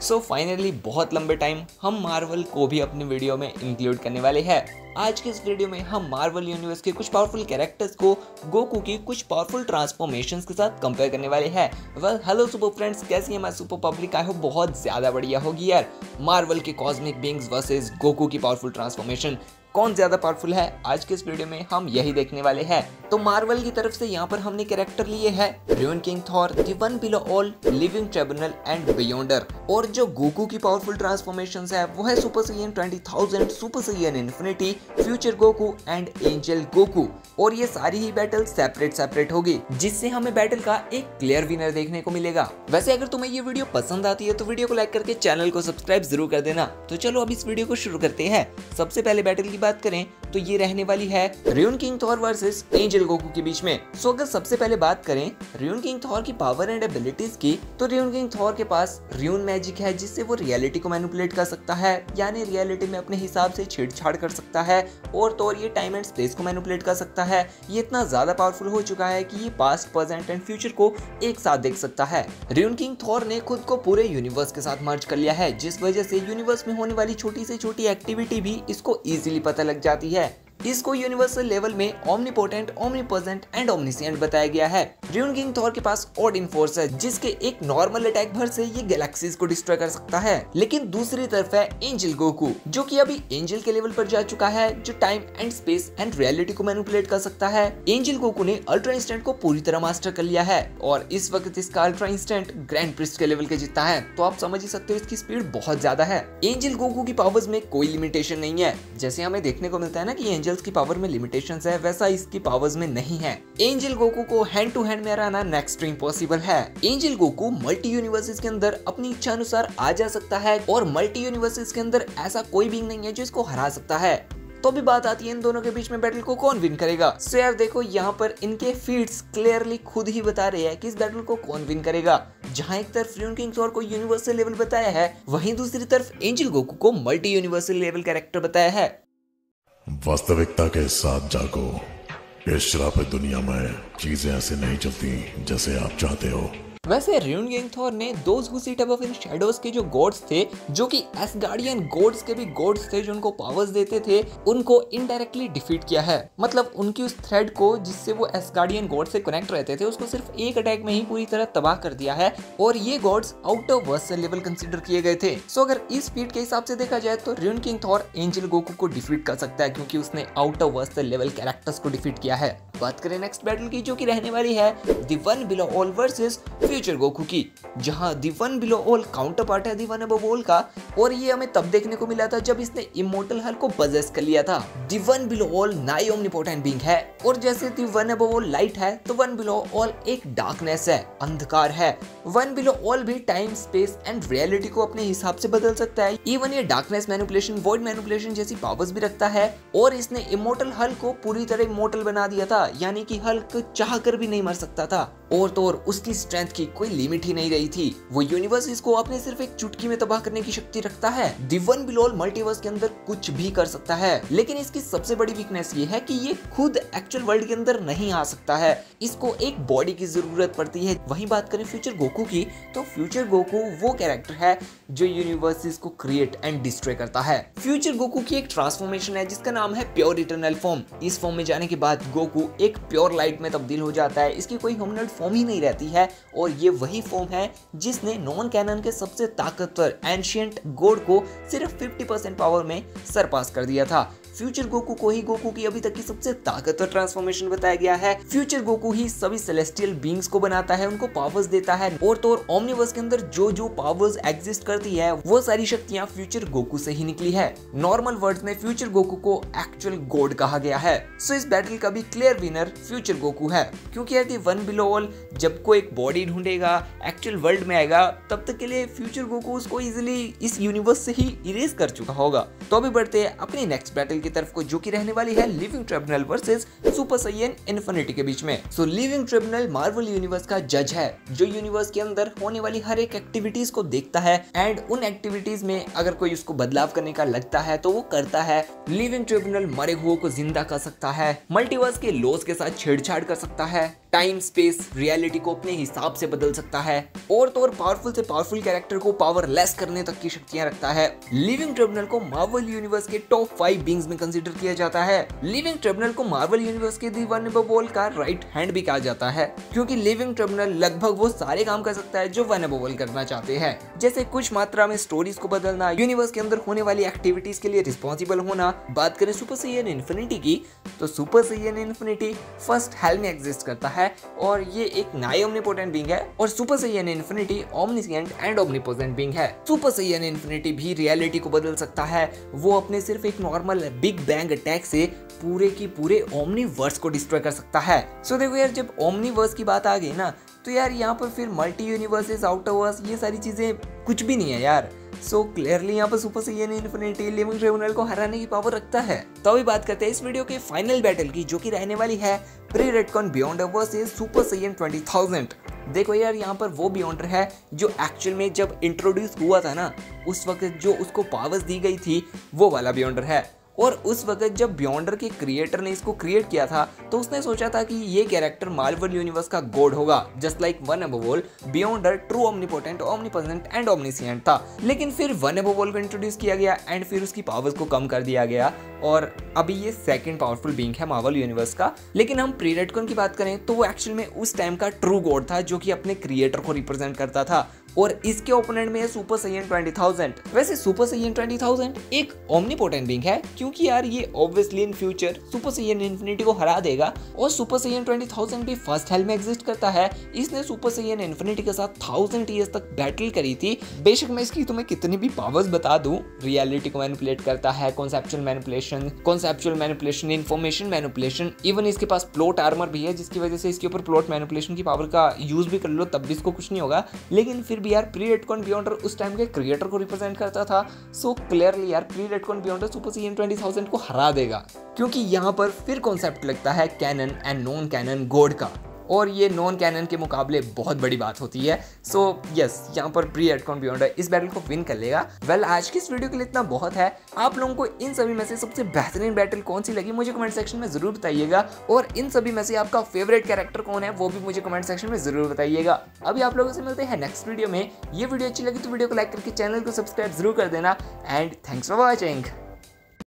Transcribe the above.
सो so finally बहुत लंबे time हम मार्वल को भी अपने वीडियो में इंक्लूड करने वाले हैं। आज के इस वीडियो में हम मार्वल यूनिवर्स के कुछ पावरफुल कैरेक्टर्स को गोकू की कुछ पावरफुल ट्रांसफॉर्मेशंस के साथ कंपेयर करने वाले हैं। वेल हेलो सुपर फ्रेंड्स कैसी है सुपर पब्लिक आई हो बहुत ज़्यादा बढ़िया होगी यार। मार्वल के कॉस्मिक बींग्स वर्सेज गोकू की पावरफुल ट्रांसफॉर्मेशन कौन ज़्यादा पावरफुल है? आज के इस वीडियो में हम यही देखने वाले हैं। तो मार्वल की तरफ़ से यहाँ पर हमने कैरेक्टर लिए हैं Rune King Thor the One Below All Living Tribunal and Beyonder और जो गोकू की पावरफुल ट्रांसफॉर्मेशन है, वो है super Saiyan twenty thousand super Saiyan infinity future Goku and angel Goku और ये सारी ही बैटल सेपरेट सेपरेट होगी, जिससे हमें बैटल का एक क्लियर विनर देखने को मिलेगा। वैसे अगर तुम्हें ये वीडियो पसंद आती है तो वीडियो को लाइक करके चैनल को सब्सक्राइब ज़रूर कर देना। तो चलो अब इस वीडियो को शुरू करते हैं। सबसे पहले बैटल की बात करें तो ये रहने वाली है Rune King Thor versus angel Goku के बीच में। सो अगर सबसे पहले बात करें रियन किंग थॉर की पावर एंड एबिलिटीज की तो रियन किंग थॉर के पास रियन मैजिक है, जिससे वो रियलिटी को मैनिपुलेट कर सकता है, यानी रियलिटी में अपने हिसाब से छेड़छाड़ कर सकता है, और तो और ये टाइम एंड स्पेस को मैनिपुलेट कर सकता है। ये इतना ज़्यादा पावरफुल हो चुका है कि ये पास्ट प्रेजेंट एंड फ्यूचर को एक साथ देख सकता है। रियन किंग थॉर ने खुद को पूरे यूनिवर्स के साथ मर्ज कर लिया है, जिस वजह से यूनिवर्स में होने वाली छोटी से छोटी एक्टिविटी भी इसको इजीली पता लग जाती है। इसको यूनिवर्सल लेवल में ओमनीपोटेंट ओमनीप्रेजेंट एंड ओमनीसियंट बताया गया है। ड्यून किंग थॉर के पास ऑड फोर्स है, जिसके एक नॉर्मल अटैक भर से ये गैलेक्सीज को डिस्ट्रॉय कर सकता है। लेकिन दूसरी तरफ़ है एंजल गोकू जो कि अभी एंजल के लेवल पर जा चुका है, जो time and space and reality को मैनिपुलेट कर सकता है। एंजल गोकू ने अल्ट्रा इंस्टेंट को पूरी तरह मास्टर कर लिया है, और इस वक्त इसका अल्ट्रा इंस्टेंट ग्रैंड प्रिस्ट के लेवल के जीता है तो आप समझ ही सकते हो इसकी स्पीड बहुत ज़्यादा है। एंजल गोकू की पावर्स में कोई लिमिटेशन नहीं है। जैसे हमें देखने को मिलता है ना कि एंजल्स की पावर में लिमिटेशन है, वैसा इसकी पावर्स में नहीं है। एंजल गोकू को हैंड टू हैंड में हराना नेक्स्ट टू इम्पॉसिबल है। एंजल गोकू मल्टी यूनिवर्सेस के अंदर अपनी इच्छा अनुसार आ जा सकता है और मल्टी यूनिवर्सेस के अंदर ऐसा कोई भी नहीं है जो इसको हरा सकता है। तो भी बात आती है इन दोनों के बीच में बैटल को कौन विन करेगा? सो यार देखो, यहाँ पर इनके फीड्स क्लियरली खुद ही बता रहे हैं कि इस बैटल को कौन विन करेगा। जहाँ एक तरफ़ फ्यून किंग को यूनिवर्सल लेवल बताया है, वहीं दूसरी तरफ़ एंजल गोकू को मल्टी यूनिवर्सल लेवल कैरेक्टर बताया है। वास्तविकता के साथ जागो। इस शराब दुनिया में चीज़ें ऐसे नहीं चलती जैसे आप चाहते हो। वैसे रियन गेंगथोर ने दोज हु इन शैडोज के जो गॉड्स थे, जो कि एस गार्डियन गॉड्स के भी गॉड्स थे, जो उनको पावर्स देते थे, उनको इनडायरेक्टली डिफीट किया है। मतलब उनकी उस थ्रेड को जिससे वो एसगार्डियन गॉड से कनेक्ट रहते थे, उसको सिर्फ़ एक अटैक में ही पूरी तरह तबाह कर दिया है, और ये gods out of verse level consider किए गए थे। सो अगर इस फीट के हिसाब से देखा जाए तो rune king Thor angel Goku को डिफीट कर सकता है, क्योंकि उसने out of verse level characters को डिफीट किया है। बात करें नेक्स्ट बैटल की, जो की रहने वाली है the one below all versus future Goku की, जहाँ the one below all counterpart है दी वन अबव ऑल का, और ये हमें तब देखने को मिला था जब इसने इमोटल हल को पजेस कर लिया था। दी वन बिलो ऑल नाई ओमनिपोटेंट बीइंग है, और जैसे the one above all light है तो वन बिलो ऑल एक डार्कनेस है, अंधकार है। वन बिलो ऑल भी टाइम स्पेस एंड रियलिटी को अपने हिसाब से बदल सकता है। इवन ये डार्कनेस मैनिपुलेशन वॉइड मैनिपुलेशन जैसी पावर्स भी रखता है, और इसने इमोटल हल को पूरी तरह इमोटल बना दिया था, यानी कि हल्क चाह भी नहीं मर सकता था। और तो और उसकी स्ट्रेंथ की कोई लिमिट ही नहीं रही थी। वो यूनिवर्स इसको अपने सिर्फ़ एक चुटकी में तबाह करने की शक्ति रखता है। दिवन बिलोल मल्टीवर्स के अंदर कुछ भी कर सकता है। लेकिन इसकी सबसे बड़ी वीकनेस ये है कि ये खुद एक्चुअल वर्ल्ड के अंदर नहीं आ सकता है। इसको एक बॉडी की ज़रूरत पड़ती है। वही बात करें फ्यूचर गोकू की तो फ्यूचर गोकू वो कैरेक्टर है जो यूनिवर्सिस को क्रिएट एंड डिस्ट्रॉय करता है। फ्यूचर गोकू की एक ट्रांसफॉर्मेशन है, जिसका नाम है प्योर इटरनल फॉर्म इस फॉर्म में जाने के बाद गोकू एक प्योर लाइट में तब्दील हो जाता है। इसकी कोई ह्यूमनॉइड फॉर्म ही नहीं रहती है, और ये वही फॉर्म है जिसने नॉन कैनन के सबसे ताकतवर एंशियंट गोड को सिर्फ़ 50% पावर में सरपास कर दिया था। फ्यूचर गोकू को ही गोकू की अभी तक की सबसे ताकतवर ट्रांसफॉर्मेशन बताया गया है। फ्यूचर गोकू ही सभी सेलेस्टियल बींग्स को बनाता है, उनको पावर्स देता है। और तो और ओमनिवर्स के अंदर जो जो पावर्स एग्जिस्ट करती है, वो सारी शक्तियाँ फ्यूचर गोकू से ही निकली है। नॉर्मल वर्ड में फ्यूचर गोकू को एक्चुअल गोड कहा गया है। सो इस बैटल का भी क्लियर विनर फ्यूचर गोकू है। क्योंकि यदि वन बिलो ऑल जब को एक बॉडी ढूंढेगा एक्चुअल वर्ल्ड में आएगा, तब तक के लिए फ्यूचर गोकू उसको इजिली इस यूनिवर्स से ही इरेज कर चुका होगा। तो अभी बढ़ते हैं अपनी नेक्स्ट बैटल की तरफ़ को जो की रहने वाली है, living tribunal versus super Saiyan infinity के बीच में। So living tribunal Marvel universe का जज है, जो यूनिवर्स के अंदर होने वाली हर एक एक्टिविटीज़ को देखता है एंड उन एक्टिविटीज़ में अगर कोई उसको बदलाव करने का लगता है तो वो करता है, लिविंग ट्रिब्यूनल मरे हुए को ज़िंदा कर सकता है मल्टीवर्स के लोज के साथ छेड़छाड़ कर सकता है। टाइम स्पेस रियलिटी को अपने हिसाब से बदल सकता है और तो और पावरफुल से पावरफुल कैरेक्टर को पावरलेस करने तक की शक्तियाँ रखता है। लिविंग ट्रिब्यूनल को मार्वल यूनिवर्स के टॉप फाइव बिंग्स में कंसिडर किया जाता है। लिविंग ट्रिब्यूनल को मार्वल यूनिवर्स के दीवान बॉल का राइट हैंड भी कहा जाता है, क्योंकि लिविंग ट्रिब्यूनल लगभग वो सारे काम कर सकता है जो वन बॉल करना चाहते हैं। जैसे कुछ मात्रा में स्टोरीज को बदलना यूनिवर्स के अंदर होने वाली एक्टिविटीज़ के लिए रिस्पॉन्सिबल होना। बात करें सुपर सैयन इन्फिनिटी की तो super Saiyan infinity first hell में एग्जिस्ट करता है। और ये एक नाई ओमनीपोटेंट बींग है और super Saiyan infinity omniscient and omnipresent being है। सुपर सैयन इन्फिनिटी भी रियलिटी को बदल सकता है। वो अपने सिर्फ़ एक नॉर्मल बिग बैंग अटैक से पूरे की पूरे ओमनीवर्स को डिस्ट्रॉय कर सकता है। सो so, देखो यार जब ओमनीवर्स की बात आ गई ना तो यार यहाँ पर फिर मल्टी यूनिवर्सेस आउटरवर्स ये सारी चीज़ें कुछ भी नहीं है यार। सो क्लियरली यहाँ पर super Saiyan infinity living tribunal को हराने की पावर रखता है। तो अभी बात करते हैं इस वीडियो के फाइनल बैटल की, जो कि रहने वाली है pre retcon Beyonder versus super Saiyan 20000 देखो यार, यहाँ पर वो बियॉन्डर है जो एक्चुअल में जब इंट्रोड्यूस हुआ था ना, उस वक्त जो उसको पावर्स दी गई थी, वो वाला बियॉन्डर है। और उस वक्त जब बियॉन्डर के क्रिएटर ने इसको क्रिएट किया था तो उसने सोचा था कि ये कैरेक्टर मार्वल यूनिवर्स का गॉड होगा just like one above all Beyonder true omnipotent omnipresent and omniscient था। लेकिन फिर वन एबोवोल को इंट्रोड्यूस किया गया एंड फिर उसकी पावर्स को कम कर दिया गया। और अभी ये सेकंड पावरफुल बींग है मार्वल यूनिवर्स का। लेकिन हम प्री रेडकॉन की बात करें तो वो एक्चुअल में उस टाइम का ट्रू गॉड था, जो कि अपने क्रिएटर को रिप्रेजेंट करता था। और इसके ओपोनेंट में है सुपर सैयन 20000 वैसे सुपर सैयन 20000 एक ओमनीपोटेंट बींग है, क्योंकि यार ये obviously in future super Saiyan infinity को हरा देगा और सुपर सैयन 20000 भी फ़र्स्ट हेल में एग्जिस्ट करता है। इसने सुपर सैयन इन्फिनिटी के साथ थाउज़ेंड ईयर्स तक बैटल करी थी। बेशक मैं इसकी तुम्हें कितनी भी पावर्स बता दूँ रियलिटी को मैनिपुलेट करता है conceptual manipulation conceptual manipulation information manipulation even इसके पास प्लॉट आर्मर भी है, जिसकी वजह से इसके ऊपर प्लॉट मैनिपुलेशन की पावर का यूज़ भी कर लो, तब भी इसको कुछ नहीं होगा। लेकिन फिर भी यार प्री रेडकॉन बियॉन्डर उस टाइम के क्रिएटर को रिप्रेजेंट करता था सो क्लियरली यार प्री रेडकॉन बियॉन्डर सुपर सी ट्वेंटी थाउज़ेंड को हरा देगा, क्योंकि यहाँ पर फिर कॉन्सेप्ट लगता है canon and non canon god का। और ये नॉन कैनन के मुकाबले बहुत बड़ी बात होती है। सो यस यहाँ पर प्री एडकॉन बियॉन्डर इस बैटल को विन कर लेगा। वेल well, आज की इस वीडियो के लिए इतना बहुत है। आप लोगों को इन सभी में से सबसे बेहतरीन बैटल कौन सी लगी मुझे कमेंट सेक्शन में ज़रूर बताइएगा। और इन सभी में से आपका फेवरेट कैरेक्टर कौन है वो भी मुझे कमेंट सेक्शन में ज़रूर बताइएगा। अभी आप लोगों से मिलते हैं नेक्स्ट वीडियो में। ये वीडियो अच्छी लगी तो वीडियो को लाइक करके चैनल को सब्सक्राइब ज़रूर कर देना। And thanks for watching